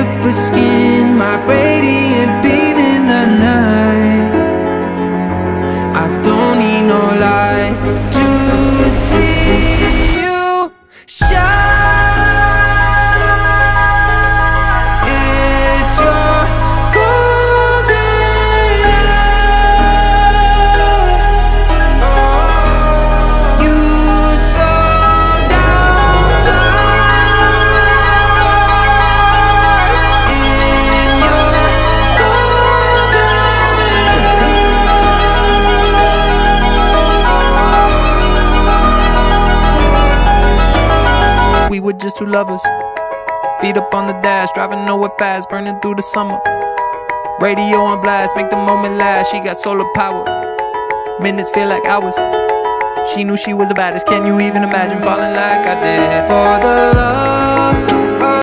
beautiful skin My radiant beam in the night. I don't need no light We were just two lovers Feet up on the dash, driving nowhere fast, burning through the summer. Radio on blast, make the moment last. She got solar power. Minutes feel like hours. She knew she was the baddest. Can you even imagine falling like I did? For the love